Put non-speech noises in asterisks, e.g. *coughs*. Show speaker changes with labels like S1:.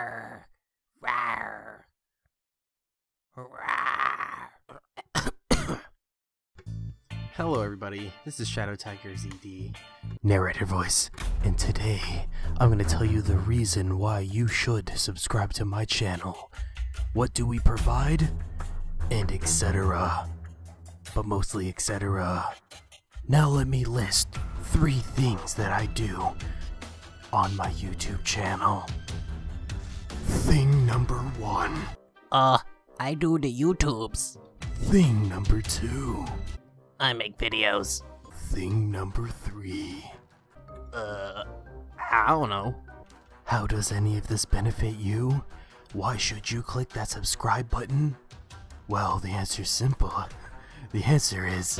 S1: Rawr. Rawr. Rawr. *coughs*
S2: Hello, everybody. This is Shadow Tiger ZD, narrator voice, and today I'm going to tell you the reason why you should subscribe to my channel. What do we provide? And etc. But mostly etc. Now let me list three things that I do on my YouTube channel. Number one.
S1: Uh, I do the YouTubes.
S2: Thing number two.
S1: I make videos.
S2: Thing number three.
S1: Uh, I don't know.
S2: How does any of this benefit you? Why should you click that subscribe button? Well, the answer's simple. *laughs* The answer is